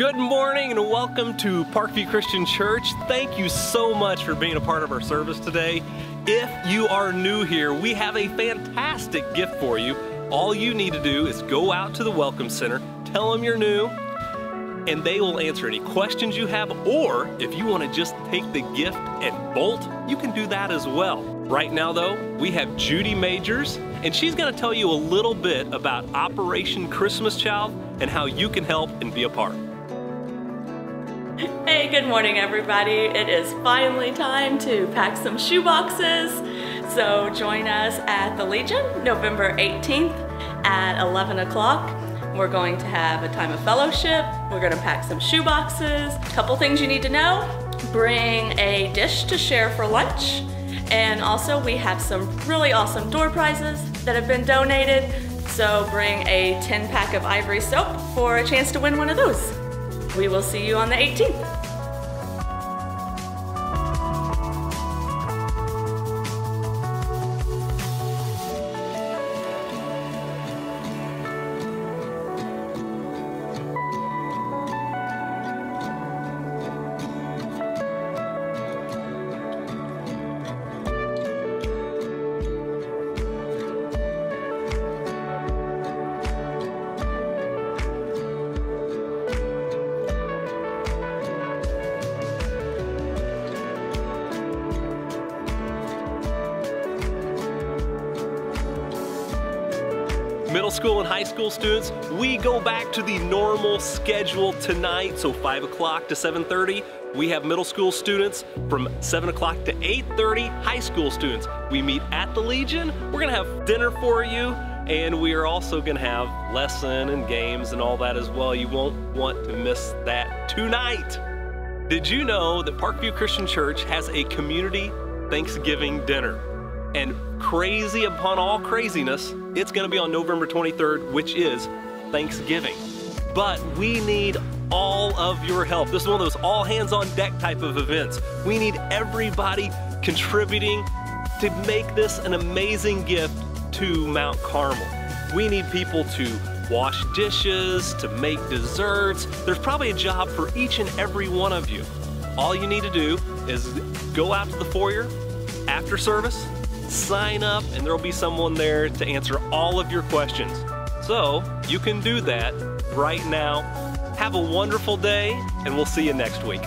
Good morning and welcome to Parkview Christian Church. Thank you so much for being a part of our service today. If you are new here, we have a fantastic gift for you. All you need to do is go out to the Welcome Center, tell them you're new, and they will answer any questions you have. Or if you want to just take the gift and bolt, you can do that as well. Right now, though, we have Judy Majors, and she's going to tell you a little bit about Operation Christmas Child and how you can help and be a part. Hey, good morning everybody. It is finally time to pack some shoe boxes. So join us at the Legion November 18th at 11 o'clock. We're going to have a time of fellowship. We're gonna pack some shoe boxes. Couple things you need to know. Bring a dish to share for lunch. And also we have some really awesome door prizes that have been donated. So bring a 10 pack of ivory soap for a chance to win one of those. We will see you on the 18th. Middle school and high school students, we go back to the normal schedule tonight. So 5 o'clock to 7.30, we have middle school students. From 7 o'clock to 8.30, high school students. We meet at the Legion. We're gonna have dinner for you. And we are also gonna have lesson and games and all that as well. You won't want to miss that tonight. Did you know that Parkview Christian Church has a community Thanksgiving dinner? And crazy upon all craziness, it's gonna be on November 23rd, which is Thanksgiving. But we need all of your help. This is one of those all hands on deck type of events. We need everybody contributing to make this an amazing gift to Mount Carmel. We need people to wash dishes, to make desserts. There's probably a job for each and every one of you. All you need to do is go out to the foyer after service, sign up, and there'll be someone there to answer all of your questions. So you can do that right now. Have a wonderful day, and we'll see you next week.